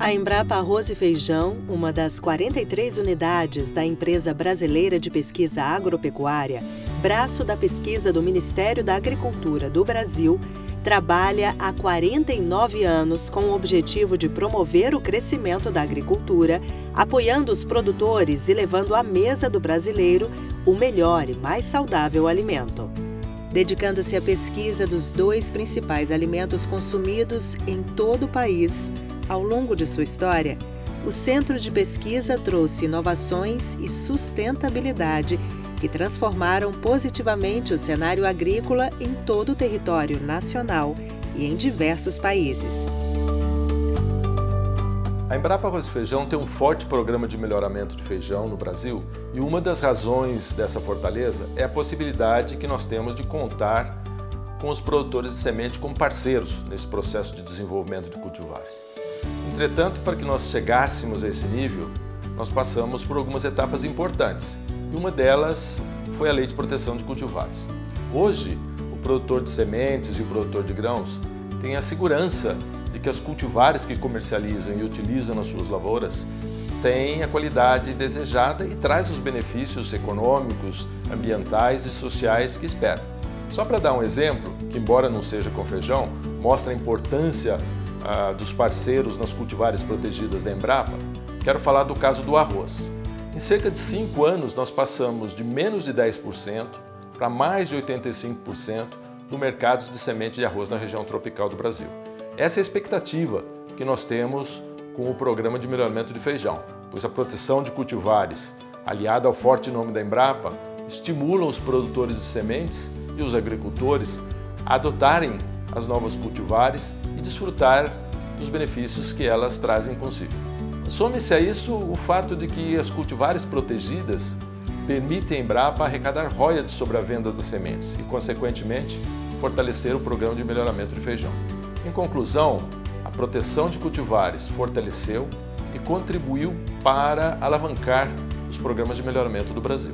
A Embrapa Arroz e Feijão, uma das 43 unidades da Empresa Brasileira de Pesquisa Agropecuária, braço da pesquisa do Ministério da Agricultura do Brasil, trabalha há 49 anos com o objetivo de promover o crescimento da agricultura, apoiando os produtores e levando à mesa do brasileiro o melhor e mais saudável alimento. Dedicando-se à pesquisa dos dois principais alimentos consumidos em todo o país, ao longo de sua história, o Centro de Pesquisa trouxe inovações e sustentabilidade que transformaram positivamente o cenário agrícola em todo o território nacional e em diversos países. A Embrapa Arroz e Feijão tem um forte programa de melhoramento de feijão no Brasil e uma das razões dessa fortaleza é a possibilidade que nós temos de contar com os produtores de semente como parceiros nesse processo de desenvolvimento de cultivares. Entretanto, para que nós chegássemos a esse nível, nós passamos por algumas etapas importantes e uma delas foi a Lei de Proteção de Cultivares. Hoje, o produtor de sementes e o produtor de grãos têm a segurança de que as cultivares que comercializam e utilizam nas suas lavouras têm a qualidade desejada e traz os benefícios econômicos, ambientais e sociais que esperam. Só para dar um exemplo, que embora não seja com feijão, mostra a importância ah, dos parceiros nas cultivares protegidas da Embrapa, quero falar do caso do arroz. Em cerca de cinco anos, nós passamos de menos de 10% para mais de 85% no mercado de semente de arroz na região tropical do Brasil. Essa é a expectativa que nós temos com o programa de melhoramento de feijão, pois a proteção de cultivares, aliada ao forte nome da Embrapa, estimulam os produtores de sementes e os agricultores a adotarem as novas cultivares e desfrutar dos benefícios que elas trazem consigo. Some-se a isso o fato de que as cultivares protegidas permitem a Embrapa arrecadar royalties sobre a venda das sementes e, consequentemente, fortalecer o programa de melhoramento de feijão. Em conclusão, a proteção de cultivares fortaleceu e contribuiu para alavancar os programas de melhoramento do Brasil.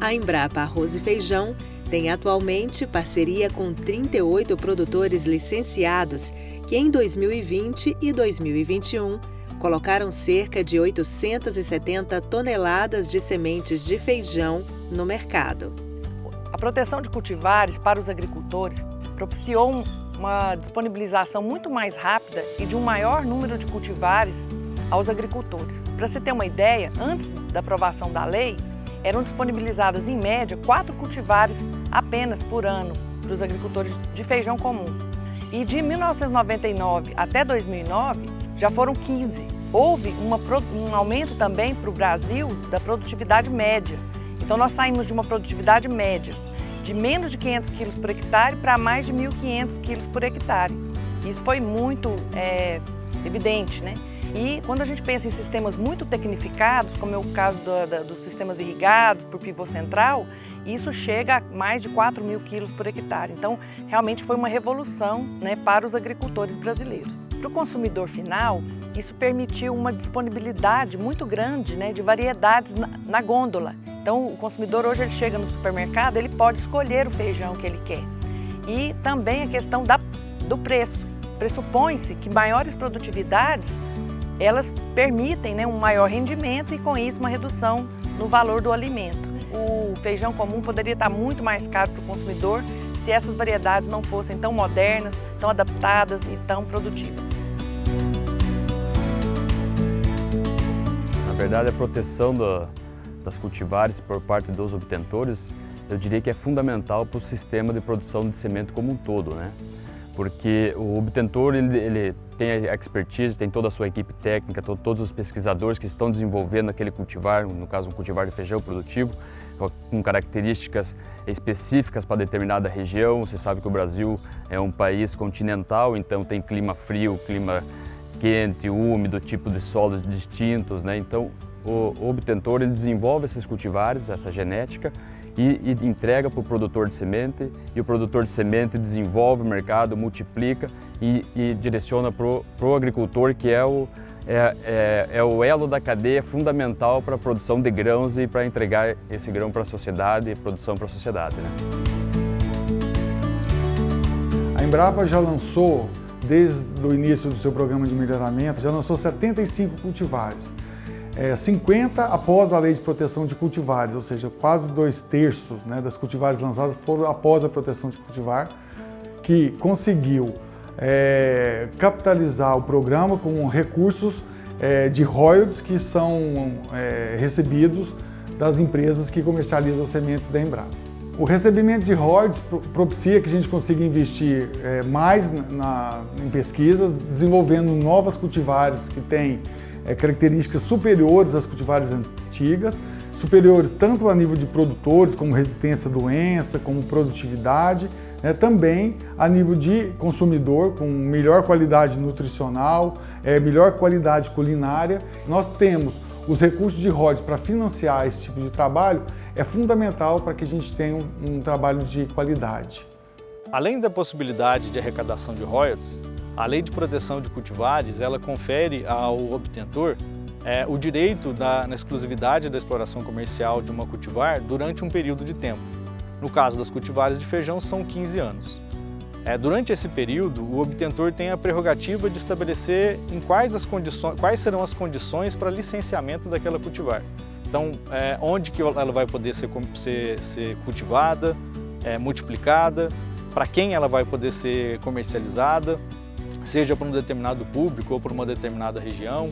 A Embrapa Arroz e Feijão tem atualmente parceria com 38 produtores licenciados que em 2020 e 2021 colocaram cerca de 870 toneladas de sementes de feijão no mercado. A proteção de cultivares para os agricultores propiciou uma disponibilização muito mais rápida e de um maior número de cultivares aos agricultores. Para você ter uma ideia, antes da aprovação da lei, eram disponibilizadas em média quatro cultivares apenas por ano para os agricultores de feijão comum. E de 1999 até 2009 já foram 15. Houve uma, um aumento também para o Brasil da produtividade média. Então nós saímos de uma produtividade média de menos de 500 quilos por hectare para mais de 1.500 quilos por hectare. Isso foi muito é, evidente, né? E quando a gente pensa em sistemas muito tecnificados, como é o caso do, da, dos sistemas irrigados por pivô central, isso chega a mais de 4 mil quilos por hectare. Então, realmente foi uma revolução né, para os agricultores brasileiros. Para o consumidor final, isso permitiu uma disponibilidade muito grande né, de variedades na, na gôndola. Então, o consumidor hoje ele chega no supermercado, ele pode escolher o feijão que ele quer. E também a questão da, do preço. Pressupõe-se que maiores produtividades elas permitem né, um maior rendimento e com isso uma redução no valor do alimento. O feijão comum poderia estar muito mais caro para o consumidor se essas variedades não fossem tão modernas, tão adaptadas e tão produtivas. Na verdade, a proteção do, das cultivares por parte dos obtentores, eu diria que é fundamental para o sistema de produção de semente como um todo, né? Porque o obtentor ele, ele tem a expertise, tem toda a sua equipe técnica, todos os pesquisadores que estão desenvolvendo aquele cultivar, no caso um cultivar de feijão produtivo, com características específicas para determinada região. Você sabe que o Brasil é um país continental, então tem clima frio, clima quente, úmido, tipo de solos distintos, né? Então o, obtentor ele desenvolve esses cultivares, essa genética e, e entrega para o produtor de semente e o produtor de semente desenvolve o mercado, multiplica e, e direciona para o agricultor que é o, é, é, é, o elo da cadeia fundamental para a produção de grãos e para entregar esse grão para a sociedade produção para a sociedade. Né? A Embrapa já lançou desde o início do seu programa de melhoramento, já lançou 75 cultivares. É, 50 após a lei de proteção de cultivares, ou seja, quase dois terços né, das cultivares lançadas foram após a proteção de cultivar, que conseguiu é, capitalizar o programa com recursos é, de royalties que são é, recebidos das empresas que comercializam sementes da Embrapa. O recebimento de royalties propicia que a gente consiga investir é, mais na, em pesquisa, desenvolvendo novas cultivares que têm é, características superiores às cultivares antigas, superiores tanto a nível de produtores, como resistência à doença, como produtividade, né, também a nível de consumidor, com melhor qualidade nutricional, é, melhor qualidade culinária. Nós temos os recursos de royalties para financiar esse tipo de trabalho é fundamental para que a gente tenha um, um trabalho de qualidade. Além da possibilidade de arrecadação de royalties, a Lei de Proteção de Cultivares ela confere ao obtentor é, o direito da, na exclusividade da exploração comercial de uma cultivar durante um período de tempo. No caso das cultivares de feijão, são 15 anos. É, durante esse período, o obtentor tem a prerrogativa de estabelecer em quais, as condições, quais serão as condições para licenciamento daquela cultivar. Então, é, onde que ela vai poder ser, ser, ser cultivada, é, multiplicada, para quem ela vai poder ser comercializada, seja para um determinado público ou para uma determinada região,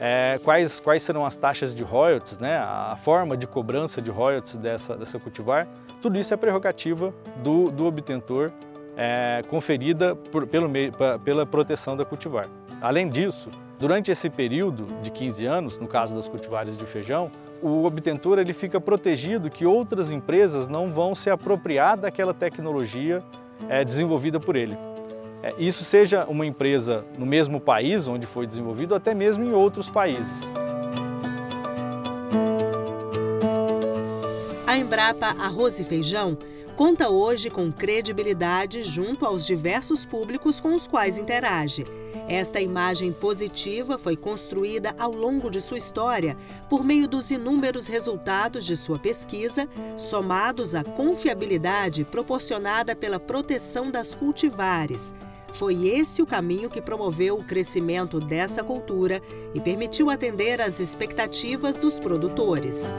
é, quais, quais serão as taxas de royalties, né, a forma de cobrança de royalties dessa, dessa cultivar, tudo isso é prerrogativa do, do obtentor é, conferida por, pelo, pela proteção da cultivar. Além disso, durante esse período de 15 anos, no caso das cultivares de feijão, o obtentor ele fica protegido que outras empresas não vão se apropriar daquela tecnologia é, desenvolvida por ele. É, isso seja uma empresa no mesmo país onde foi desenvolvido, até mesmo em outros países. A Embrapa Arroz e Feijão conta hoje com credibilidade junto aos diversos públicos com os quais interage. Esta imagem positiva foi construída ao longo de sua história por meio dos inúmeros resultados de sua pesquisa, somados à confiabilidade proporcionada pela proteção das cultivares. Foi esse o caminho que promoveu o crescimento dessa cultura e permitiu atender às expectativas dos produtores.